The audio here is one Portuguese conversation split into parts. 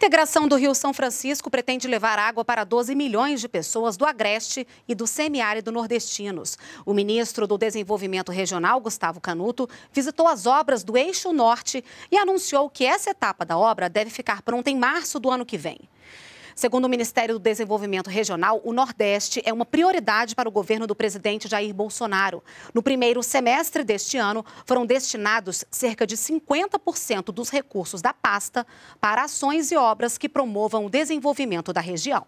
integração do Rio São Francisco pretende levar água para 12 milhões de pessoas do Agreste e do semiárido nordestinos. O ministro do Desenvolvimento Regional, Gustavo Canuto, visitou as obras do Eixo Norte e anunciou que essa etapa da obra deve ficar pronta em março do ano que vem. Segundo o Ministério do Desenvolvimento Regional, o Nordeste é uma prioridade para o governo do presidente Jair Bolsonaro. No primeiro semestre deste ano, foram destinados cerca de 50% dos recursos da pasta para ações e obras que promovam o desenvolvimento da região.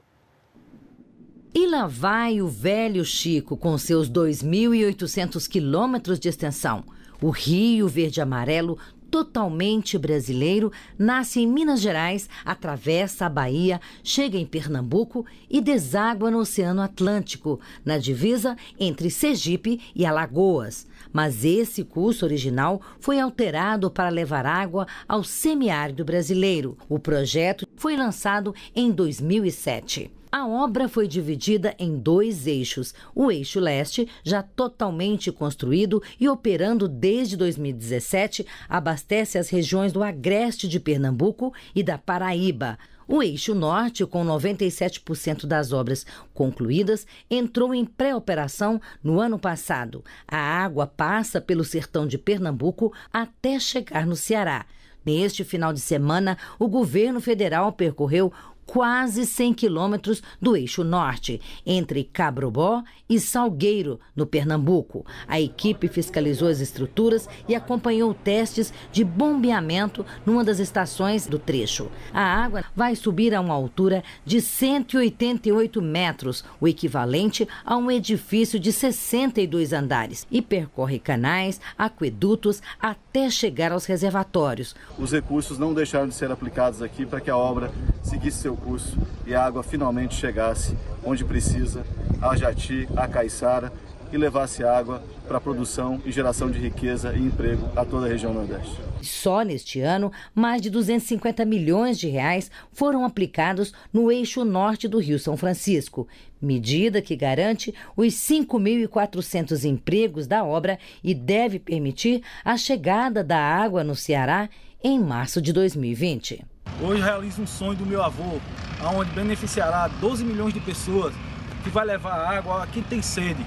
E lá vai o velho Chico com seus 2.800 quilômetros de extensão. O Rio Verde-Amarelo totalmente brasileiro, nasce em Minas Gerais, atravessa a Bahia, chega em Pernambuco e deságua no Oceano Atlântico, na divisa entre Sergipe e Alagoas. Mas esse curso original foi alterado para levar água ao semiárido brasileiro. O projeto foi lançado em 2007. A obra foi dividida em dois eixos. O eixo leste, já totalmente construído e operando desde 2017, abastece as regiões do agreste de Pernambuco e da Paraíba. O eixo norte, com 97% das obras concluídas, entrou em pré-operação no ano passado. A água passa pelo sertão de Pernambuco até chegar no Ceará. Neste final de semana, o governo federal percorreu quase 100 quilômetros do eixo norte, entre Cabrobó e Salgueiro, no Pernambuco. A equipe fiscalizou as estruturas e acompanhou testes de bombeamento numa das estações do trecho. A água vai subir a uma altura de 188 metros, o equivalente a um edifício de 62 andares, e percorre canais, aquedutos até chegar aos reservatórios. Os recursos não deixaram de ser aplicados aqui para que a obra seguisse seu curso e a água finalmente chegasse onde precisa, a Jati, a Caiçara, e levasse água para a produção e geração de riqueza e emprego a toda a região Nordeste. Só neste ano, mais de 250 milhões de reais foram aplicados no eixo norte do Rio São Francisco, medida que garante os 5.400 empregos da obra e deve permitir a chegada da água no Ceará em março de 2020. Hoje realizo um sonho do meu avô, onde beneficiará 12 milhões de pessoas, que vai levar água a quem tem sede.